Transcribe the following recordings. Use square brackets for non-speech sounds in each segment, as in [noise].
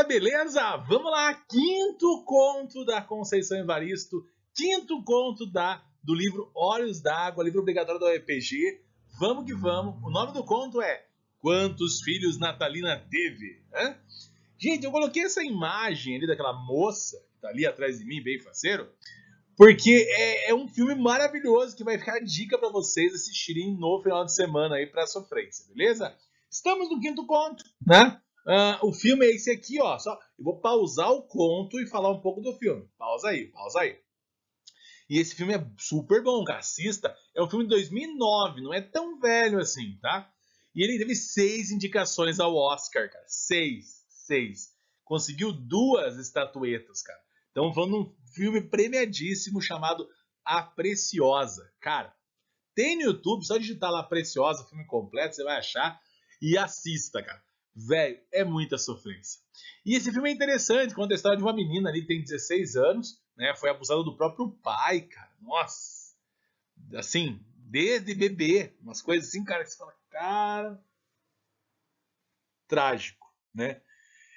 moçada, beleza? Vamos lá, quinto conto da Conceição Evaristo, quinto conto da, do livro Olhos d'Água, livro obrigatório do RPG. Vamos que vamos. O nome do conto é Quantos Filhos Natalina Teve? Hã? Gente, eu coloquei essa imagem ali daquela moça que tá ali atrás de mim, bem faceiro, porque é, é um filme maravilhoso que vai ficar dica para vocês assistirem no final de semana aí para sofrência, beleza? Estamos no quinto conto, né? Uh, o filme é esse aqui, ó. Só, eu vou pausar o conto e falar um pouco do filme. Pausa aí, pausa aí. E esse filme é super bom, cara. Assista. É um filme de 2009, não é tão velho assim, tá? E ele teve seis indicações ao Oscar, cara. Seis, seis. Conseguiu duas estatuetas, cara. Então, falando de um filme premiadíssimo chamado A Preciosa. Cara, tem no YouTube, só digitar lá Preciosa, filme completo, você vai achar. E assista, cara. Velho, é muita sofrência. E esse filme é interessante, conta a história de uma menina ali que tem 16 anos, né? Foi abusada do próprio pai, cara. Nossa! Assim, desde bebê, umas coisas assim, cara, que você fala, cara. Trágico, né?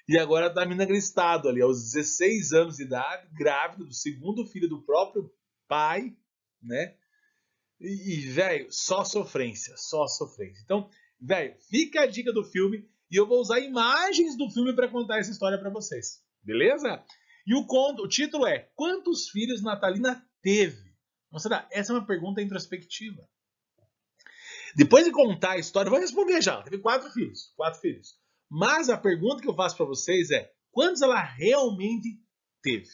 E agora tá a menina estado ali, aos 16 anos de idade, grávida do segundo filho do próprio pai, né? E, velho, só sofrência, só sofrência. Então, velho, fica a dica do filme e eu vou usar imagens do filme para contar essa história para vocês. Beleza? E o conto, o título é Quantos filhos Natalina teve? Moçada, essa é uma pergunta introspectiva. Depois de contar a história, eu vou responder já. Teve quatro filhos, quatro filhos. Mas a pergunta que eu faço para vocês é: quantos ela realmente teve?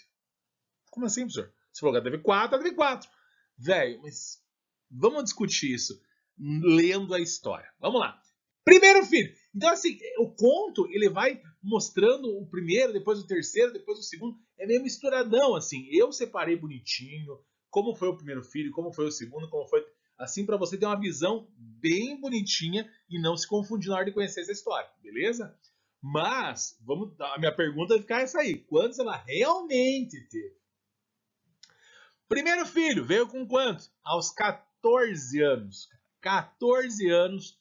Como assim, professor? Você falou que ela teve quatro, ela teve quatro. Velho, mas vamos discutir isso lendo a história. Vamos lá. Primeiro filho. Então, assim, o conto, ele vai mostrando o primeiro, depois o terceiro, depois o segundo. É meio misturadão, assim. Eu separei bonitinho como foi o primeiro filho, como foi o segundo, como foi... Assim, para você ter uma visão bem bonitinha e não se confundir na hora de conhecer essa história, beleza? Mas, vamos, a minha pergunta vai ficar essa aí. Quantos ela realmente teve? Primeiro filho, veio com quantos? Aos 14 anos. 14 anos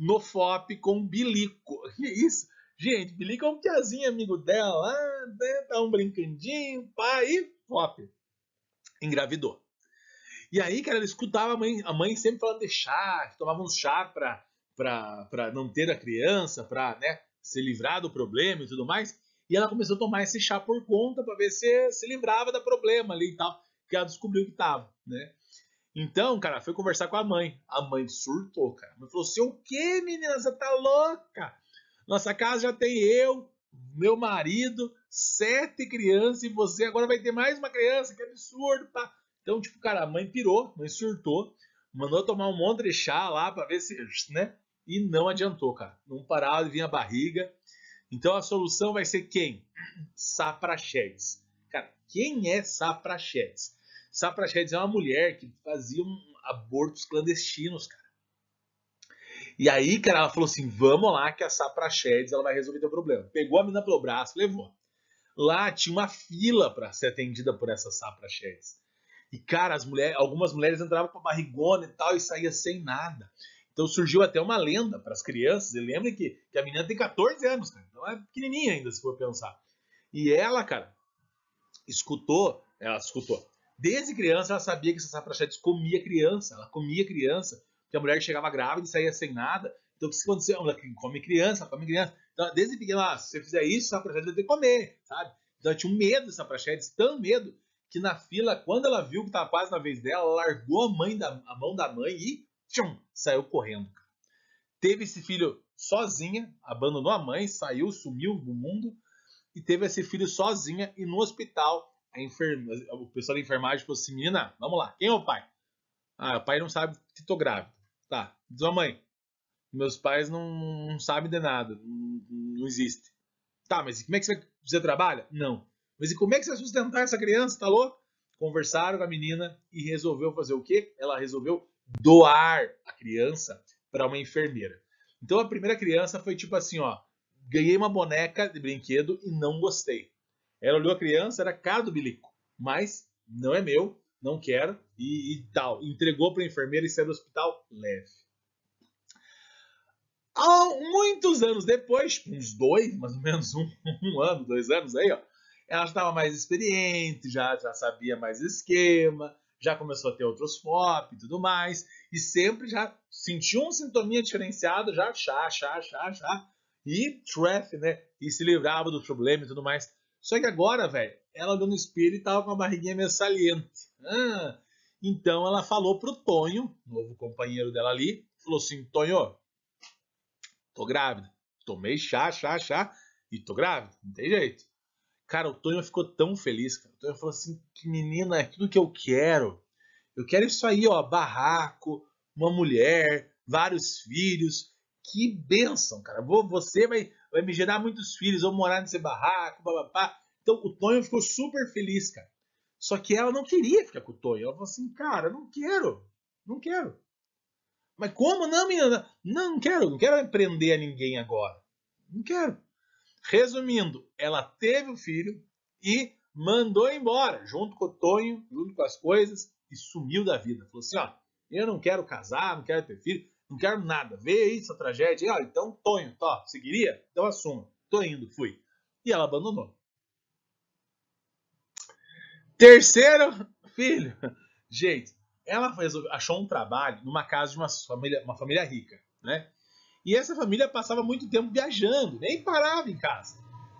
no FOP com Bilico. [laughs] Que isso? Gente, Bilico é um piazinho amigo dela, ah, né, tá um brincandinho, pai, e FOP. Engravidou. E aí, cara, ela escutava a mãe, a mãe sempre falando de chá, tomava um chá pra, pra, pra não ter a criança, pra né, se livrar do problema e tudo mais. E ela começou a tomar esse chá por conta para ver se se livrava do problema ali e tal, que ela descobriu que tava, né? Então, cara, foi conversar com a mãe. A mãe surtou, cara. A mãe falou assim: o que, menina? Você tá louca? Nossa casa já tem eu, meu marido, sete crianças e você agora vai ter mais uma criança. Que absurdo, pá. Então, tipo, cara, a mãe pirou, a mãe surtou, mandou tomar um monte de chá lá pra ver se, né? E não adiantou, cara. Não parava de vir a barriga. Então a solução vai ser quem? Saprachedes. Cara, quem é Saprachedes? É uma mulher que fazia um abortos clandestinos, cara. E aí, cara, ela falou assim: vamos lá que a Saprachedes ela vai resolver teu problema. Pegou a menina pelo braço, levou. Lá tinha uma fila para ser atendida por essa Saprachedes. E, cara, as mulheres, algumas mulheres entravam com a barrigona e tal e saía sem nada. Então surgiu até uma lenda para as crianças. E lembre que, que a menina tem 14 anos, cara. Então é pequenininha ainda, se for pensar. E ela, cara, escutou, ela escutou, Desde criança ela sabia que essa Saprachetes comia criança, ela comia criança, que a mulher chegava grávida e saía sem nada. Então o que aconteceu? Ela come criança, come criança. Então, desde pequena, se você fizer isso, a Saprachetes vai ter que comer, sabe? Então ela tinha um medo dessa Saprachetes, tão medo, que na fila, quando ela viu que estava quase na vez dela, ela largou a, mãe da, a mão da mãe e tchum, saiu correndo. Teve esse filho sozinha, abandonou a mãe, saiu, sumiu do mundo e teve esse filho sozinha e no hospital a enferma, o pessoal da enfermagem falou assim: menina, vamos lá, quem é o pai? Ah, o pai não sabe que tô grávida. Tá, diz a mãe. Meus pais não, não sabem de nada, não, não, existe. Tá, mas como é que você, você trabalha? Não. Mas e como é que você vai sustentar essa criança? Tá louco? Conversaram com a menina e resolveu fazer o quê? Ela resolveu doar a criança para uma enfermeira. Então a primeira criança foi tipo assim, ó, ganhei uma boneca de brinquedo e não gostei. Ela olhou a criança, era cara do bilico, mas não é meu, não quero e, e tal. Entregou para a enfermeira e saiu do hospital leve. Há muitos anos depois, uns dois, mais ou menos um, [laughs] um ano, dois anos aí, ó, ela estava mais experiente, já, já sabia mais esquema, já começou a ter outros FOP e tudo mais, e sempre já sentiu um sintominha diferenciado, já chá, chá, chá, chá, e tref, né? E se livrava do problema e tudo mais. Só que agora, velho, ela olhou no espelho e tava com a barriguinha meio saliente. Ah, então ela falou pro Tonho, novo companheiro dela ali, falou assim: Tonho, tô grávida. Tomei chá, chá, chá e tô grávida, não tem jeito. Cara, o Tonho ficou tão feliz, cara. O Tonho falou assim: que menina, é tudo que eu quero. Eu quero isso aí, ó, barraco, uma mulher, vários filhos. Que bênção, cara. Você vai, vai me gerar muitos filhos, vou morar nesse barraco, papapá. Então o Tonho ficou super feliz, cara. Só que ela não queria ficar com o Tonho. Ela falou assim, cara, não quero. Não quero. Mas como não, menina? Não, não quero. Não quero empreender a ninguém agora. Não quero. Resumindo, ela teve o filho e mandou embora, junto com o Tonho, junto com as coisas, e sumiu da vida. Falou assim: ó, eu não quero casar, não quero ter filho, não quero nada. Vê aí essa tragédia. Ó, então, Tonho, tá, seguiria? Então assuma. Tô indo, fui. E ela abandonou. Terceiro [laughs] filho. Gente, ela achou um trabalho numa casa de uma família, uma família rica, né? E essa família passava muito tempo viajando, nem parava em casa.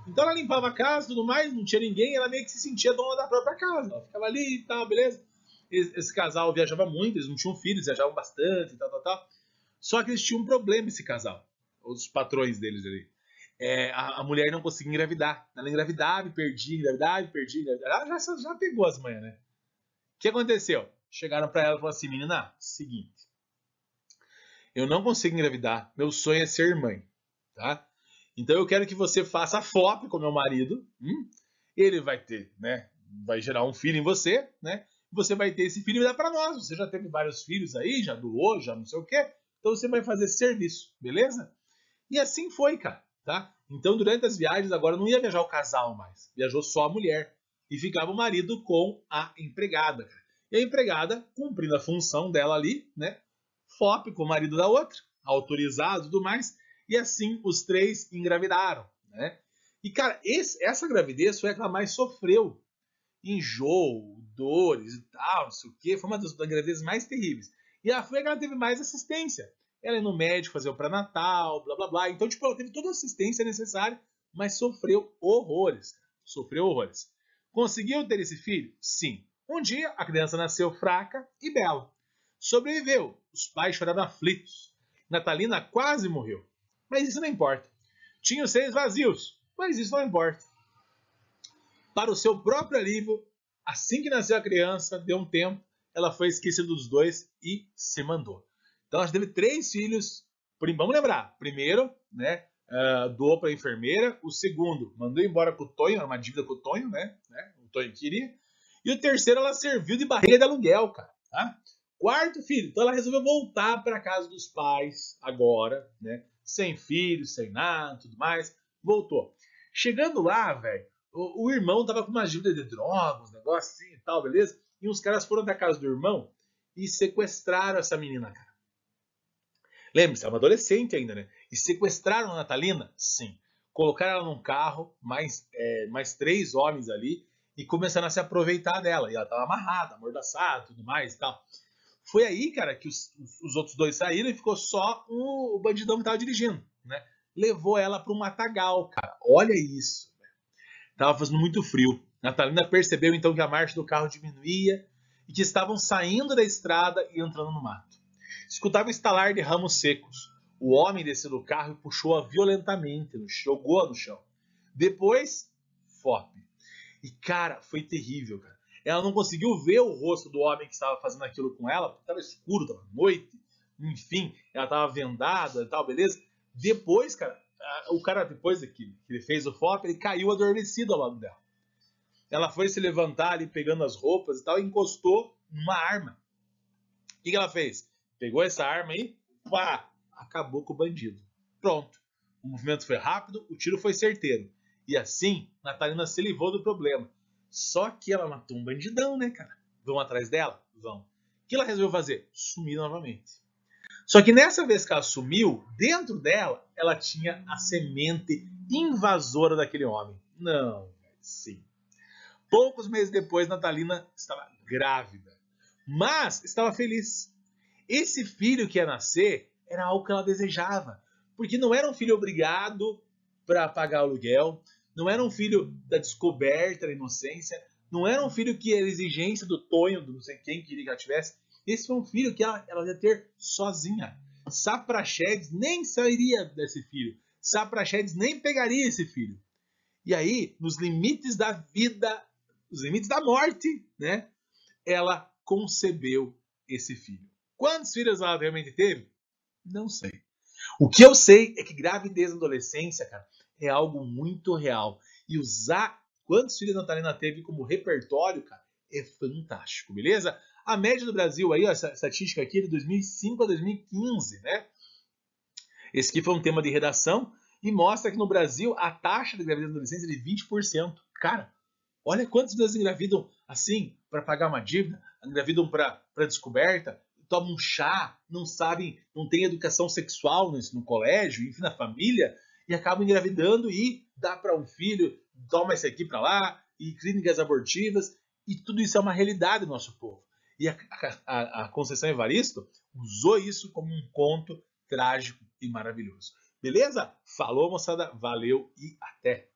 Então ela limpava a casa, tudo mais, não tinha ninguém, ela meio que se sentia dona da própria casa. Ela ficava ali e tal, beleza? Esse casal viajava muito, eles não tinham filhos, viajavam bastante e tal, tal, tal. Só que eles tinham um problema, esse casal, os patrões deles ali. É, a, a, mulher não conseguia engravidar. Ela engravidava perdia, engravidava perdia. Engravidava. Ela já, já pegou as manhãs, né? O que aconteceu? Chegaram para ela e falaram assim: menina, seguinte. Eu não consigo engravidar. Meu sonho é ser mãe. Tá? Então eu quero que você faça a FOP com meu marido. Hum? Ele vai ter, né? Vai gerar um filho em você, né? Você vai ter esse filho e dá para nós. Você já teve vários filhos aí, já doou, já não sei o quê. Então você vai fazer serviço, beleza? E assim foi, cara, tá? Então durante as viagens agora não ia viajar o casal mais, viajou só a mulher e ficava o marido com a empregada. E a empregada cumprindo a função dela ali, né? FOP com o marido da outra, autorizado tudo mais, e assim os três engravidaram, né? E cara, esse, essa gravidez foi a que ela mais sofreu. Enjoo, dores e tal, não sei o quê. Foi uma das, das gravidezes mais terríveis. E a foi a que ela teve mais assistência. Ela ia no médico fazer o pré-natal, blá blá blá. Então, tipo, ela teve toda a assistência necessária, mas sofreu horrores. Sofreu horrores. Conseguiu ter esse filho? Sim. Um dia a criança nasceu fraca e bela. Sobreviveu. Os pais choraram aflitos. Natalina quase morreu. Mas isso não importa. Tinha os seios vazios, mas isso não importa. Para o seu próprio alívio, assim que nasceu a criança, deu um tempo, ela foi esquecida dos dois e se mandou. Então ela teve três filhos. Vamos lembrar, primeiro, né, uh, doou para a enfermeira. O segundo, mandou embora com o Tonho, era uma dívida com o Tonho, né, né? O Tonho queria. E o terceiro, ela serviu de barriga de aluguel, cara. Tá? Quarto filho, então ela resolveu voltar para casa dos pais agora, né? Sem filhos, sem nada, tudo mais. Voltou. Chegando lá, velho, o, o, irmão tava com uma dívida de drogas, um negócio assim e tal, beleza? E uns caras foram da casa do irmão e sequestraram essa menina, cara. Lembre-se, é uma adolescente ainda, né? E sequestraram a Natalina? Sim. Colocaram ela num carro, mais, é, mais três homens ali, e começaram a se aproveitar dela. E ela estava amarrada, amordaçada, tudo mais e tal. Foi aí, cara, que os, os outros dois saíram e ficou só o, o bandidão que estava dirigindo, né? Levou ela para um matagal, cara. Olha isso. Véio. Tava fazendo muito frio. Natalina percebeu então que a marcha do carro diminuía e que estavam saindo da estrada e entrando no mato. Escutava o estalar de ramos secos. O homem desceu do carro e puxou-a violentamente, jogou-a no chão. Depois, FOP. E, cara, foi terrível, cara. Ela não conseguiu ver o rosto do homem que estava fazendo aquilo com ela, porque estava escuro, estava noite, enfim, ela estava vendada e tal, beleza? Depois, cara, o cara, depois que ele fez o FOP, ele caiu adormecido ao lado dela. Ela foi se levantar ali pegando as roupas e tal, e encostou numa arma. O que, que ela fez? Pegou essa arma aí, pá, acabou com o bandido. Pronto. O movimento foi rápido, o tiro foi certeiro. E assim, Natalina se livrou do problema. Só que ela matou um bandidão, né, cara? Vão atrás dela? Vão. O que ela resolveu fazer? Sumir novamente. Só que nessa vez que ela sumiu, dentro dela, ela tinha a semente invasora daquele homem. Não, sim. Poucos meses depois, Natalina estava grávida, mas estava feliz. Esse filho que ia nascer era algo que ela desejava, porque não era um filho obrigado para pagar aluguel, não era um filho da descoberta da inocência, não era um filho que era exigência do Tonho, do não sei quem queria que ela tivesse. Esse foi um filho que ela, ela ia ter sozinha. Saprachedes nem sairia desse filho. Saprachedes nem pegaria esse filho. E aí, nos limites da vida, nos limites da morte, né? Ela concebeu esse filho. Quantos filhos ela realmente teve? Não sei. O que eu sei é que gravidez na adolescência, cara, é algo muito real. E usar quantos filhos a Natalina teve como repertório, cara, é fantástico, beleza? A média do Brasil aí, ó, essa estatística aqui é de 2005 a 2015, né? Esse aqui foi um tema de redação e mostra que no Brasil a taxa de gravidez na adolescência é de 20%. Cara, olha quantas vezes engravidam assim para pagar uma dívida, engravidam para descoberta, tomam chá, não sabem, não têm educação sexual no, no colégio, enfim, na família, e acabam engravidando e dá para um filho, toma esse aqui para lá, e clínicas abortivas, e tudo isso é uma realidade do nosso povo. E a, a, a Conceição Evaristo usou isso como um conto trágico e maravilhoso. Beleza? Falou, moçada. Valeu e até!